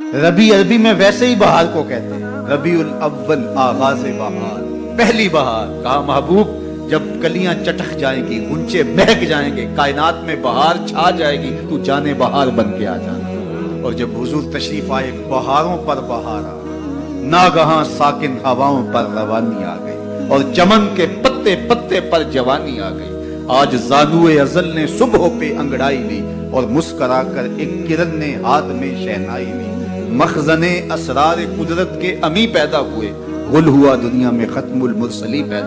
रबी अरबी में वैसे ही बहार को कहते हैं। रबी उल अव्वल आगाज़ बहार पहली बहार कहा, महबूब, जब कलियाँ चटक जाएँगी, गुंचे महक जाएँगे, कायनात में बहार छा जाएगी, तू जाने बहार बन के आ जाना और जब हुजूर तशरीफ़ आए बहारों पर बहारा नागहां साकिन हवाओं पर रवानी आ गई और चमन के पत्ते पत्ते पर जवानी आ गई। आज जानुए अजल ने सुबह पे अंगड़ाई ली और मुस्करा कर एक किरण ने हाथ में शहनाई ली। मखजने असरार कुदरत के अमी पैदा हुए। गुल हुआ दुनिया में खत्मुल मुरसली पैदा